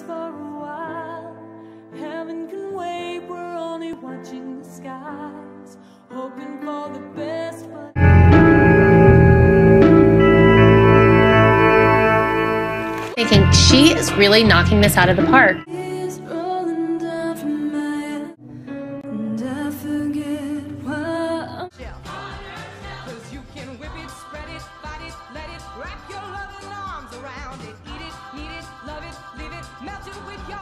for a while. Heaven can wait, we're only watching the skies, hoping for the best. Thinking she is really knocking this out of the park. Melting with your